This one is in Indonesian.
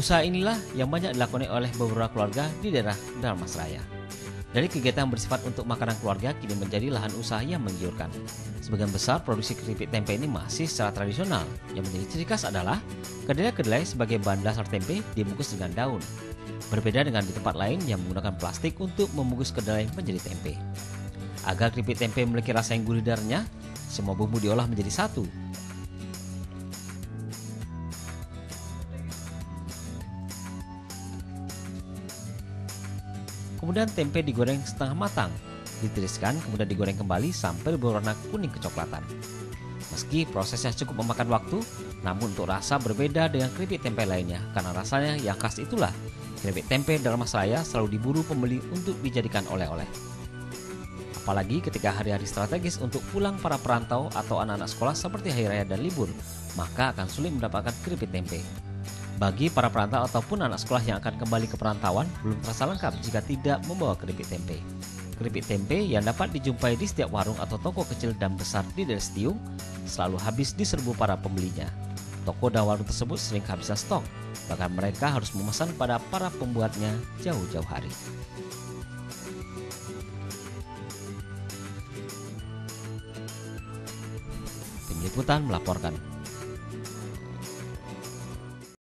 Usaha inilah yang banyak dilakukan oleh beberapa keluarga di daerah Darmasraya. Dari kegiatan bersifat untuk makanan keluarga kini menjadi lahan usaha yang menggiurkan. Sebagian besar produksi keripik tempe ini masih secara tradisional. Yang menjadi ciri khas adalah kedelai-kedelai sebagai bahan dasar tempe dibungkus dengan daun. Berbeda dengan di tempat lain yang menggunakan plastik untuk membungkus kedelai menjadi tempe. Agar keripik tempe memiliki rasa yang gurih dan semua bumbu diolah menjadi satu. Kemudian tempe digoreng setengah matang, ditiriskan kemudian digoreng kembali sampai berwarna kuning kecoklatan. Meski prosesnya cukup memakan waktu, namun untuk rasa berbeda dengan keripik tempe lainnya karena rasanya yang khas itulah keripik tempe dalam saya selalu diburu pembeli untuk dijadikan oleh-oleh. Apalagi ketika hari-hari strategis untuk pulang para perantau atau anak-anak sekolah seperti hari raya dan libur, maka akan sulit mendapatkan keripik tempe. Bagi para perantau ataupun anak sekolah yang akan kembali ke perantauan, belum terasa lengkap jika tidak membawa keripik tempe. Keripik tempe yang dapat dijumpai di setiap warung atau toko kecil dan besar di daerah Stiung selalu habis diserbu para pembelinya. Toko dan warung tersebut sering kehabisan stok, bahkan mereka harus memesan pada para pembuatnya jauh-jauh hari. Tim Liputan melaporkan.